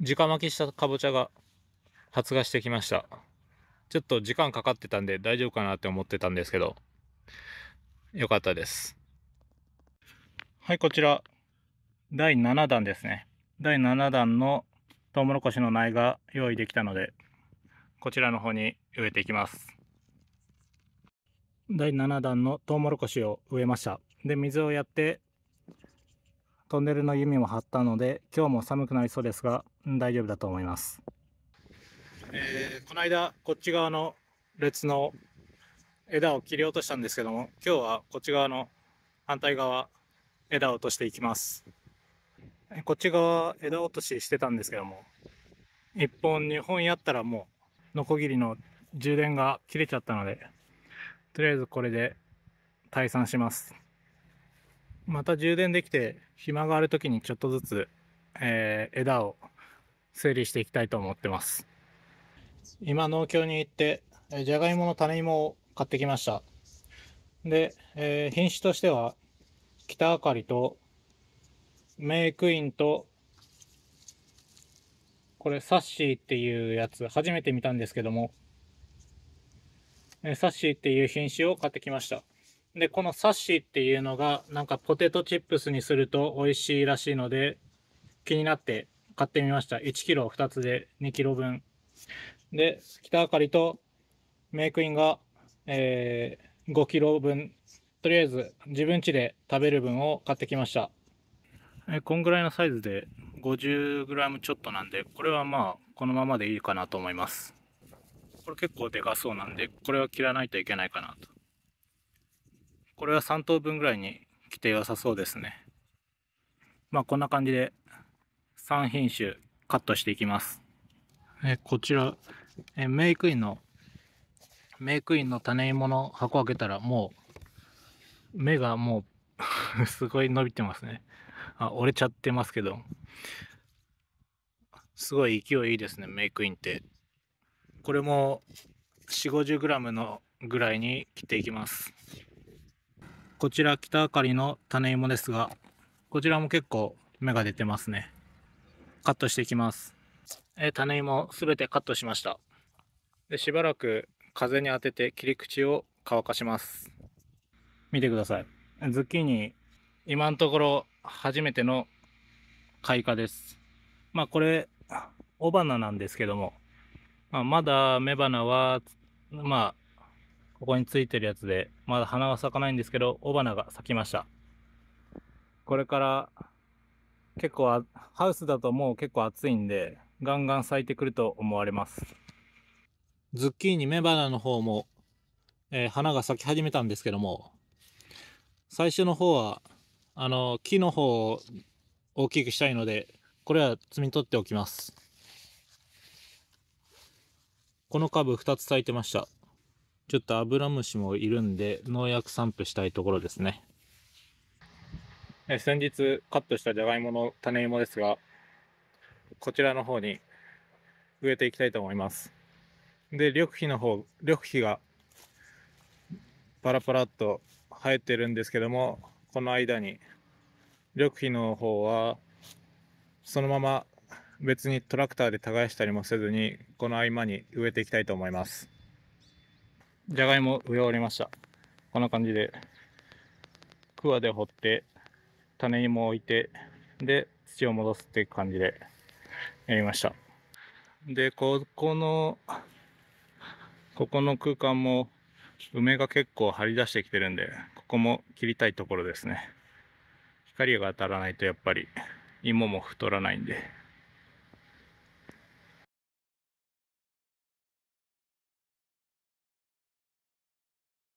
直巻きしたかぼちゃが発芽してきました。ちょっと時間かかってたんで大丈夫かなって思ってたんですけど。よかったです。はいこちら。第7弾ですね。第7弾のトウモロコシの苗が用意できたのでこちらの方に植えていきます。第7弾のトウモロコシを植えました。で水をやってトンネルの弓も張ったので今日も寒くなりそうですが大丈夫だと思います、えー、この間こっち側の列の枝を切り落としたんですけども今日はこっち側の反対側枝を落としていきます。こっち側枝落とししてたんですけども1本2本やったらもうノコギリの充電が切れちゃったのでとりあえずこれで退散します。また充電できて暇がある時にちょっとずつ、えー、枝を整理していきたいと思ってます。今農協に行ってじゃがいもの種芋を買ってきました。で、えー、品種としては北あかりとメイクインとこれサッシーっていうやつ初めて見たんですけどもサッシーっていう品種を買ってきました。で、このサッシっていうのが、なんかポテトチップスにすると美味しいらしいので、気になって買ってみました。1キロ2つで2キロ分。で、北あかりとメイクインが、えー、5キロ分。とりあえず自分家で食べる分を買ってきました。えこんぐらいのサイズで 50g ちょっとなんで、これはまあ、このままでいいかなと思います。これ結構でかそうなんで、これは切らないといけないかなと。これは3等分ぐらいに来て良さそうですね。まあこんな感じで3品種カットしていきます。えこちらえメイクインのメイクインの種芋の箱開けたらもう目がもう すごい伸びてますね。あ、折れちゃってますけど。すごい勢いいいですね、メイクインって。これも4、50g のぐらいに切っていきます。こちら北あかりの種芋ですが、こちらも結構芽が出てますね。カットしていきます。え種芋すべてカットしました。で、しばらく風に当てて切り口を乾かします。見てください。ズッキーニ、今のところ初めての開花です。まあこれ、雄花なんですけども、まあ、まだ雌花は、まあここについてるやつで、まだ花は咲かないんですけど、雄花が咲きました。これから、結構ハウスだともう結構暑いんで、ガンガン咲いてくると思われます。ズッキーニ雌花の方も、えー、花が咲き始めたんですけども、最初の方は、あの、木の方を大きくしたいので、これは摘み取っておきます。この株2つ咲いてました。ちょっとアブラムシもいるんで、農薬散布したいところですね。え先日カットしたじゃがいもの種芋ですが、こちらの方に植えていきたいと思います。で、緑肥の方、緑肥がパラパラっと生えてるんですけども、この間に緑肥の方はそのまま別にトラクターで耕したりもせずに、この合間に植えていきたいと思います。じゃがいも植え終わりました。こんな感じで、クワで掘って、種芋を置いて、で、土を戻すって感じでやりました。で、ここの、ここの空間も梅が結構張り出してきてるんで、ここも切りたいところですね。光が当たらないとやっぱり芋も太らないんで。